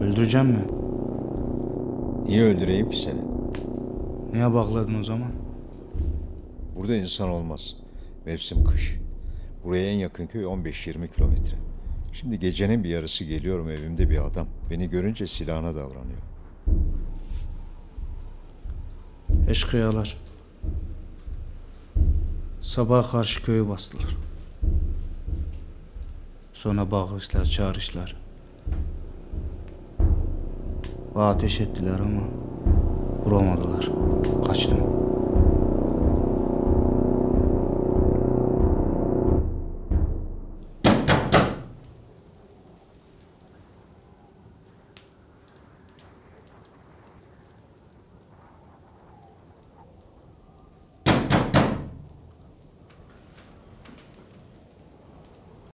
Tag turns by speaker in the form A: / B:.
A: Öldüreceğim mi?
B: Niye öldüreyim ki seni?
A: Niye bağladın o zaman?
B: Burada insan olmaz. Mevsim kış. Buraya en yakın köy 15-20 kilometre. Şimdi gecenin bir yarısı geliyorum evimde bir adam. Beni görünce silahına davranıyor.
A: Eşkıyalar. Sabaha karşı köyü bastılar. Sonra bağırışlar, çağrışlar. Ateş ettiler ama vuramadılar. Kaçtım.